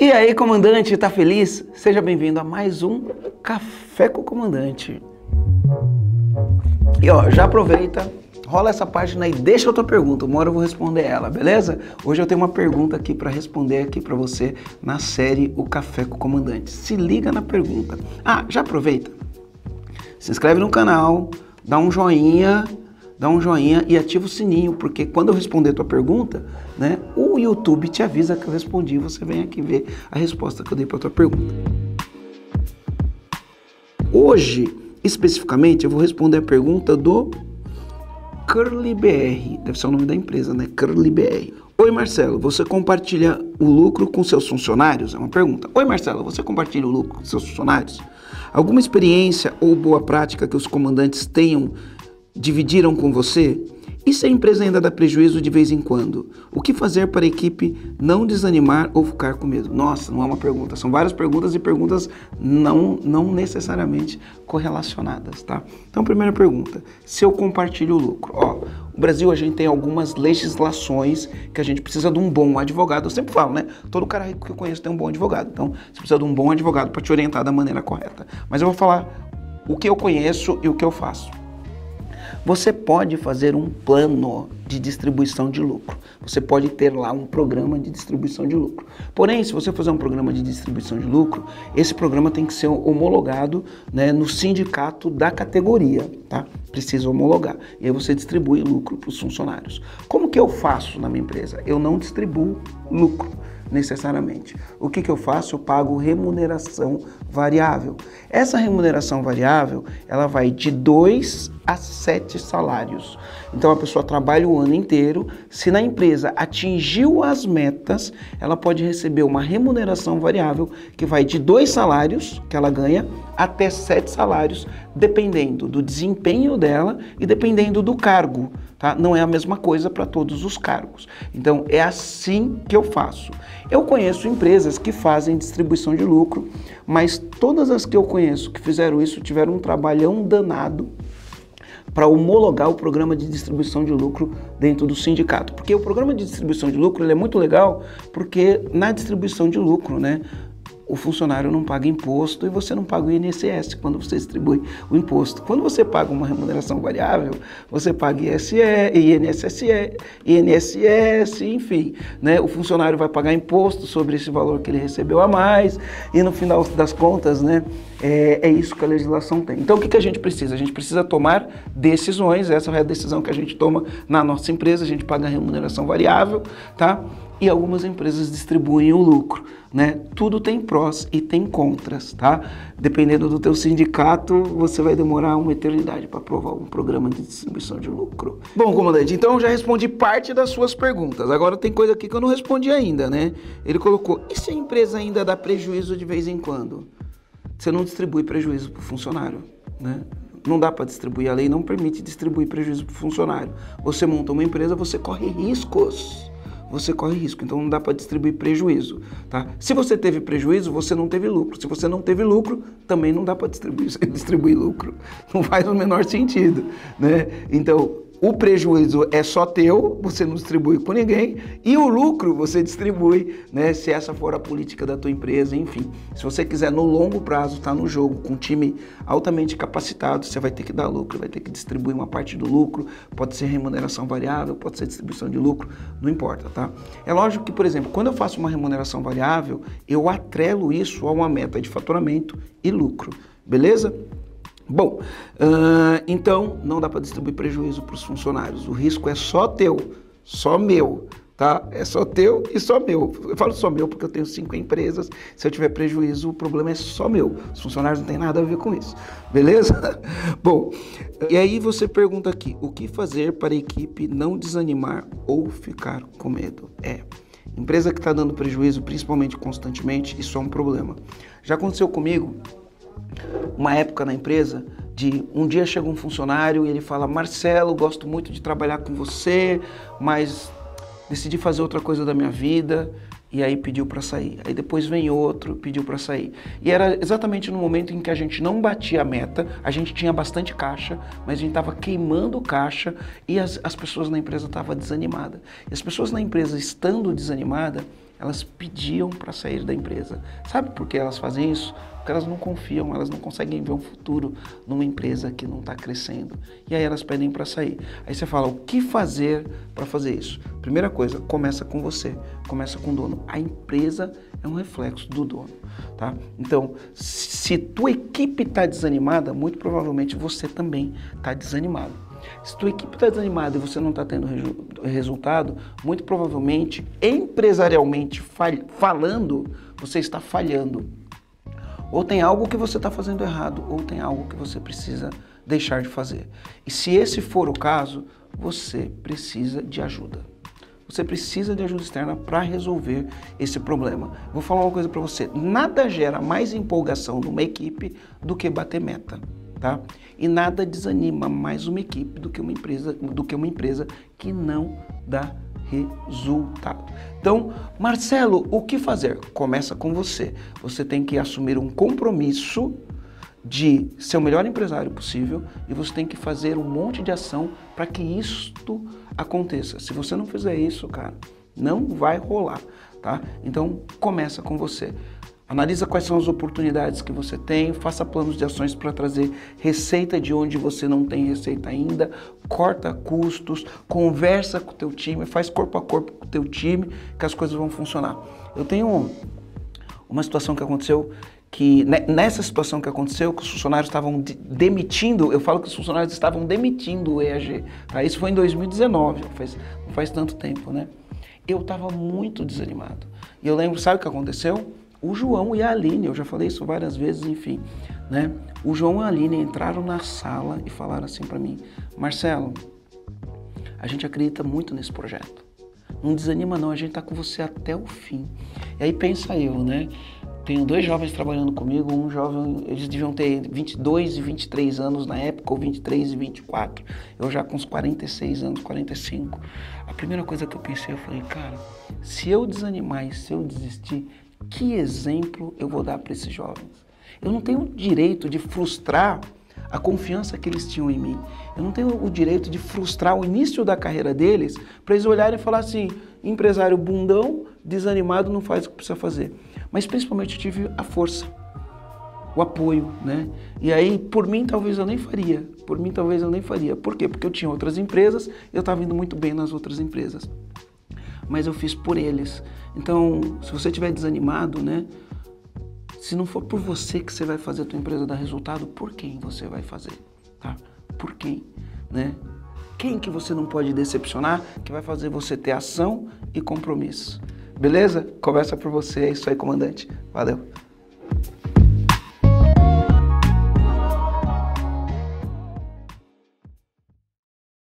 E aí, comandante, tá feliz? Seja bem-vindo a mais um Café com o Comandante. E ó, já aproveita, rola essa página e deixa a tua pergunta. Uma hora eu vou responder ela, beleza? Hoje eu tenho uma pergunta aqui para responder aqui para você na série O Café com o Comandante. Se liga na pergunta. Ah, já aproveita. Se inscreve no canal, dá um joinha dá um joinha e ativa o sininho, porque quando eu responder a tua pergunta, né, o YouTube te avisa que eu respondi, você vem aqui ver a resposta que eu dei para tua pergunta. Hoje, especificamente, eu vou responder a pergunta do Curly BR, deve ser o nome da empresa, né? Curly BR. Oi Marcelo, você compartilha o lucro com seus funcionários? É uma pergunta. Oi Marcelo, você compartilha o lucro com seus funcionários? Alguma experiência ou boa prática que os comandantes tenham dividiram com você? E se a empresa ainda dá prejuízo de vez em quando? O que fazer para a equipe não desanimar ou ficar com medo? Nossa, não é uma pergunta, são várias perguntas e perguntas não, não necessariamente correlacionadas, tá? Então, primeira pergunta, se eu compartilho o lucro. Ó, o Brasil a gente tem algumas legislações que a gente precisa de um bom advogado. Eu sempre falo, né? Todo cara rico que eu conheço tem um bom advogado. Então, você precisa de um bom advogado para te orientar da maneira correta. Mas eu vou falar o que eu conheço e o que eu faço. Você pode fazer um plano de distribuição de lucro. Você pode ter lá um programa de distribuição de lucro. Porém, se você fazer um programa de distribuição de lucro, esse programa tem que ser homologado né, no sindicato da categoria, tá? Precisa homologar. E aí você distribui lucro para os funcionários. Como que eu faço na minha empresa? Eu não distribuo lucro necessariamente. O que, que eu faço? Eu pago remuneração variável. Essa remuneração variável, ela vai de 2 a 7 salários. Então a pessoa trabalha o ano inteiro, se na empresa atingiu as metas, ela pode receber uma remuneração variável que vai de dois salários que ela ganha até sete salários, dependendo do desempenho dela e dependendo do cargo. Tá? Não é a mesma coisa para todos os cargos. Então é assim que eu faço. Eu conheço empresas que fazem distribuição de lucro, mas todas as que eu conheço que fizeram isso tiveram um trabalhão danado para homologar o programa de distribuição de lucro dentro do sindicato. Porque o programa de distribuição de lucro é muito legal, porque na distribuição de lucro, né, o funcionário não paga imposto e você não paga o INSS quando você distribui o imposto. Quando você paga uma remuneração variável, você paga ISE, INSS, INSS, enfim, né? O funcionário vai pagar imposto sobre esse valor que ele recebeu a mais e no final das contas, né? É, é isso que a legislação tem. Então, o que, que a gente precisa? A gente precisa tomar decisões. Essa é a decisão que a gente toma na nossa empresa. A gente paga a remuneração variável, tá? E algumas empresas distribuem o lucro, né? Tudo tem prós e tem contras, tá? Dependendo do teu sindicato, você vai demorar uma eternidade para aprovar um programa de distribuição de lucro. Bom, comandante, então eu já respondi parte das suas perguntas. Agora tem coisa aqui que eu não respondi ainda, né? Ele colocou: "E se a empresa ainda dá prejuízo de vez em quando?" Você não distribui prejuízo para o funcionário, né? Não dá para distribuir, a lei não permite distribuir prejuízo para o funcionário. Você monta uma empresa, você corre riscos você corre risco. Então não dá para distribuir prejuízo, tá? Se você teve prejuízo, você não teve lucro. Se você não teve lucro, também não dá para distribuir, distribuir lucro. Não faz o menor sentido, né? Então, o prejuízo é só teu, você não distribui com ninguém, e o lucro você distribui, né? Se essa for a política da tua empresa, enfim. Se você quiser no longo prazo estar tá no jogo com um time altamente capacitado, você vai ter que dar lucro, vai ter que distribuir uma parte do lucro, pode ser remuneração variável, pode ser distribuição de lucro, não importa, tá? É lógico que, por exemplo, quando eu faço uma remuneração variável, eu atrelo isso a uma meta de faturamento e lucro, beleza? Bom, uh, então não dá para distribuir prejuízo para os funcionários. O risco é só teu, só meu, tá? É só teu e só meu. Eu falo só meu porque eu tenho cinco empresas. Se eu tiver prejuízo, o problema é só meu. Os funcionários não têm nada a ver com isso, beleza? Bom, e aí você pergunta aqui: o que fazer para a equipe não desanimar ou ficar com medo? É. Empresa que está dando prejuízo, principalmente constantemente, isso é um problema. Já aconteceu comigo uma época na empresa de um dia chega um funcionário e ele fala: Marcelo, gosto muito de trabalhar com você, mas decidi fazer outra coisa da minha vida e aí pediu para sair. Aí depois vem outro, pediu para sair. E era exatamente no momento em que a gente não batia a meta, a gente tinha bastante caixa, mas a gente estava queimando caixa e as, as pessoas na empresa estavam desanimadas. E as pessoas na empresa estando desanimadas, elas pediam para sair da empresa. Sabe por que elas fazem isso? Porque elas não confiam, elas não conseguem ver um futuro numa empresa que não está crescendo. E aí elas pedem para sair. Aí você fala, o que fazer para fazer isso? Primeira coisa, começa com você, começa com o dono. A empresa é um reflexo do dono, tá? Então, se tua equipe está desanimada, muito provavelmente você também está desanimado. Se tua equipe está desanimada e você não está tendo resultado, muito provavelmente, empresarialmente falando, você está falhando. Ou tem algo que você está fazendo errado, ou tem algo que você precisa deixar de fazer. E se esse for o caso, você precisa de ajuda. Você precisa de ajuda externa para resolver esse problema. Vou falar uma coisa para você: nada gera mais empolgação numa equipe do que bater meta. Tá? E nada desanima mais uma equipe do que uma empresa, do que uma empresa que não dá resultado. Então, Marcelo, o que fazer? Começa com você. Você tem que assumir um compromisso de ser o melhor empresário possível e você tem que fazer um monte de ação para que isto aconteça. Se você não fizer isso, cara, não vai rolar, tá? Então, começa com você. Analisa quais são as oportunidades que você tem, faça planos de ações para trazer receita de onde você não tem receita ainda, corta custos, conversa com o teu time, faz corpo a corpo com o teu time, que as coisas vão funcionar. Eu tenho uma situação que aconteceu que nessa situação que aconteceu, que os funcionários estavam demitindo, eu falo que os funcionários estavam demitindo o EAG. Tá? Isso foi em 2019, faz, não faz tanto tempo, né? Eu estava muito desanimado. E eu lembro, sabe o que aconteceu? O João e a Aline, eu já falei isso várias vezes, enfim, né? O João e a Aline entraram na sala e falaram assim para mim: Marcelo, a gente acredita muito nesse projeto. Não desanima não, a gente tá com você até o fim. E aí pensa eu, né? Tenho dois jovens trabalhando comigo, um jovem, eles deviam ter 22 e 23 anos na época, ou 23 e 24. Eu já com uns 46 anos, 45. A primeira coisa que eu pensei, eu falei, cara, se eu desanimar e se eu desistir, que exemplo eu vou dar para esses jovens? Eu não tenho o direito de frustrar a confiança que eles tinham em mim. Eu não tenho o direito de frustrar o início da carreira deles para eles olharem e falar assim: empresário bundão, desanimado, não faz o que precisa fazer. Mas principalmente eu tive a força, o apoio, né? E aí, por mim, talvez eu nem faria. Por mim, talvez eu nem faria. Por quê? Porque eu tinha outras empresas, eu estava indo muito bem nas outras empresas mas eu fiz por eles. Então, se você estiver desanimado, né? Se não for por você que você vai fazer a tua empresa dar resultado, por quem você vai fazer, tá? Por quem, né? Quem que você não pode decepcionar que vai fazer você ter ação e compromisso? Beleza? Conversa por você, é isso aí, comandante. Valeu.